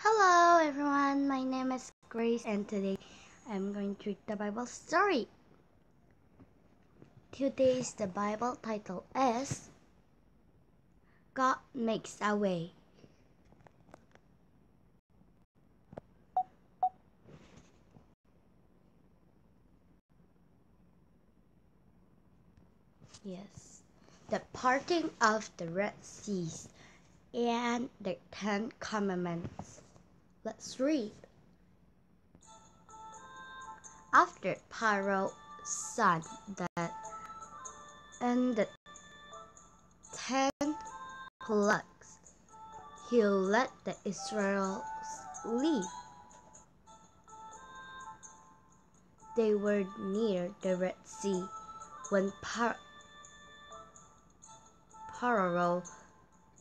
Hello everyone, my name is Grace and today I'm going to read the Bible story. Today's the Bible title is God Makes a Way. Yes. The parting of the Red Seas and the Ten Commandments. Let's read. After Pharaoh's son that and the ten plagues, he let the Israelites leave. They were near the Red Sea when Pharaoh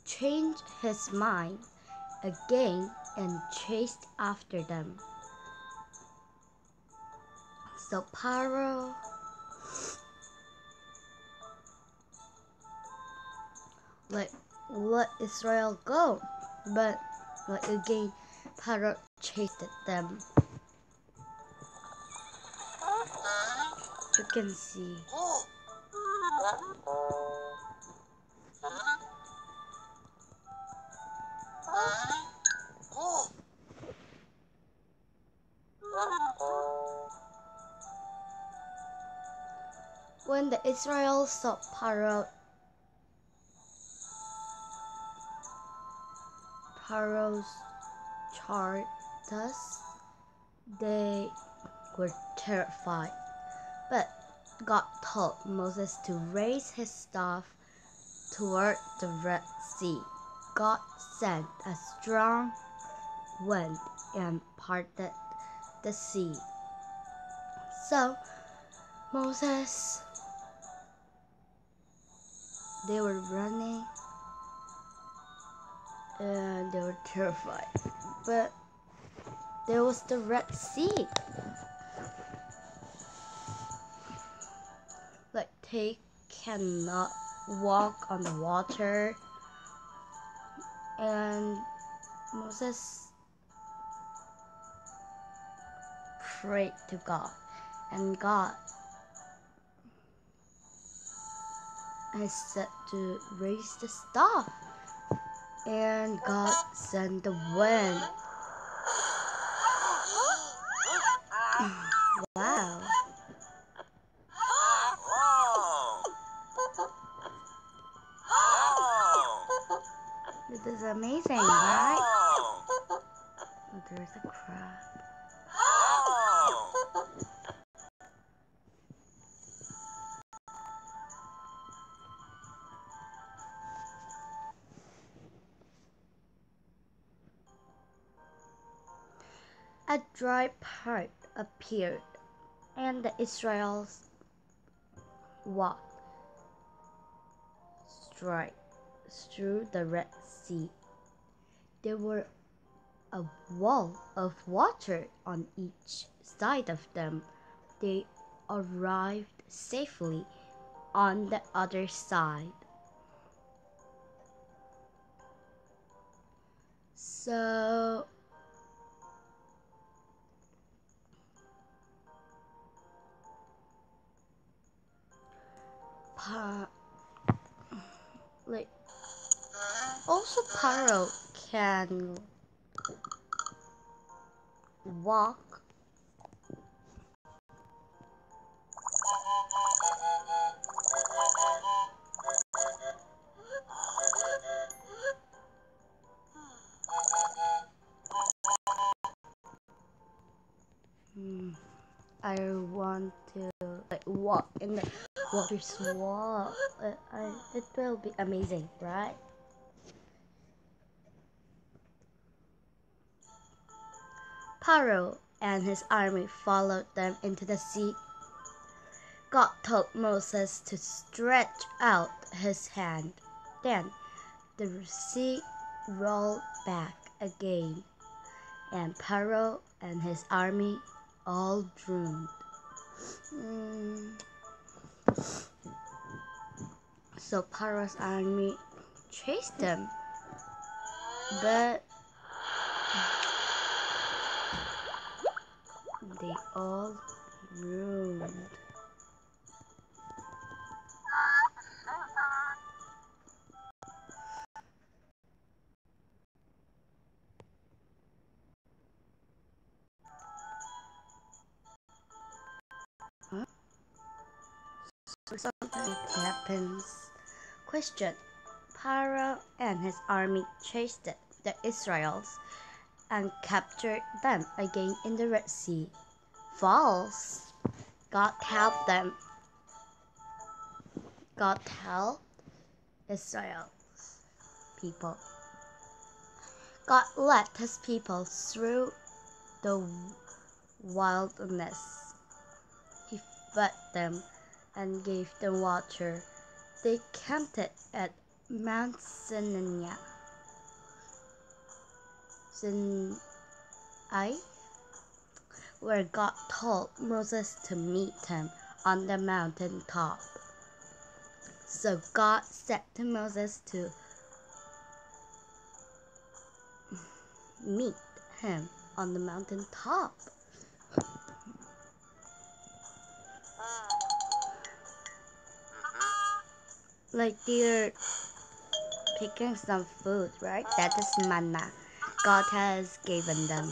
changed his mind again and chased after them. So Paro let let Israel go, but like again Paro chased them. You can see. When the Israelites saw Pharaoh, Pharaoh's chariots, they were terrified. But God told Moses to raise his staff toward the Red Sea. God sent a strong wind and parted the sea. So Moses they were running and they were terrified. But there was the Red Sea. Like they cannot walk on the water. And Moses prayed to God. And God I said to raise the staff. And God sent the wind. A dry part appeared, and the Israelites walked straight through the Red Sea. There were a wall of water on each side of them. They arrived safely on the other side. So like also Paro can walk Hmm. I want to like walk in the water swamp. Uh, I, it will be amazing, right? Paro and his army followed them into the sea. God told Moses to stretch out his hand. Then the sea rolled back again, and Paro and his army all drowned. Mm. So Paras army chased them. But they all ruined. Something happens. Question. Pharaoh and his army chased the Israelites and captured them again in the Red Sea. False. God helped them. God helped Israel's people. God led his people through the wilderness. He fed them and gave them water. They camped at Mount Sinai. Where God told Moses to meet him on the mountain top. So God said to Moses to meet him on the mountain top. Ah. Like they're picking some food, right? That is manna God has given them.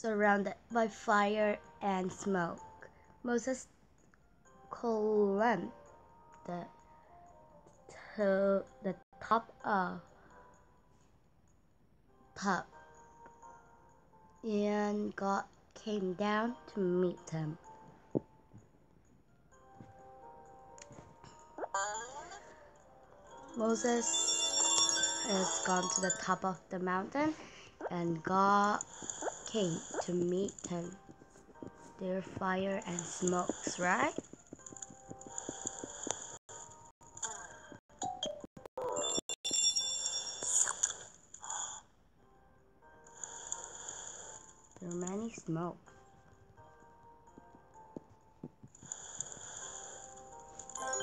Surrounded by fire and smoke, Moses climbed the to the top of top and God came down to meet him. Moses has gone to the top of the mountain and God came to meet. There are fire and smokes, right? There are many smoke.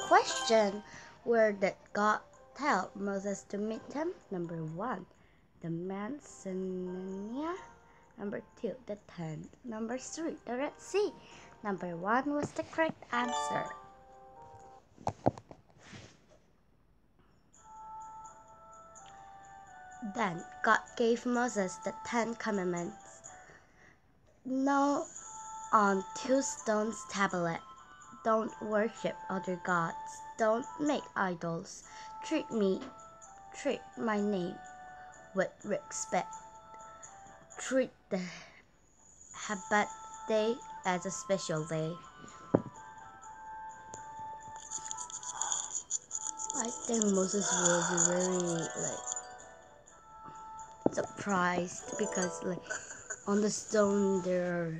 Question Where did God tell Moses to meet him? Number one, the Mount Sinai. Number two, the tent. Number three, the Red Sea. Number one was the correct answer. Then God gave Moses the Ten Commandments. No on two stones tablet. Don't worship other gods. Don't make idols. Treat me, treat my name with respect. Treat the Sabbath day as a special day. I think Moses will be very like surprised because like on the stone there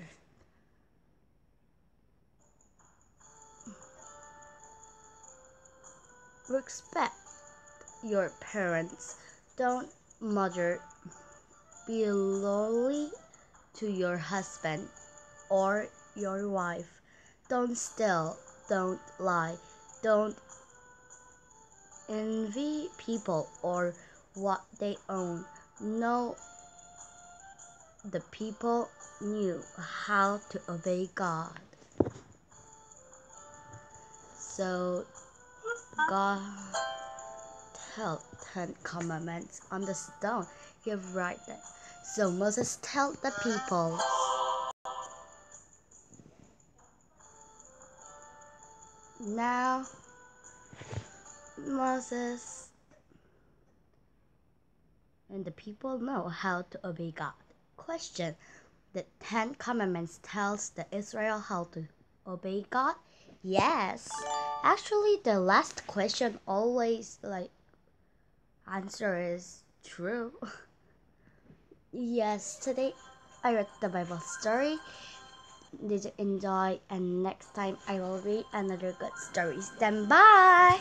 respect your parents don't mother be loyal to your husband or your wife don't steal don't lie don't envy people or what they own no the people knew how to obey God. So God held ten commandments on the stone. He wrote it. So Moses told the people. Now Moses and the people know how to obey God. Question. The Ten Commandments tells the Israel how to obey God? Yes. Actually, the last question always like answer is true. yes, today I read the Bible story. Did you enjoy? And next time I will read another good story. Then bye.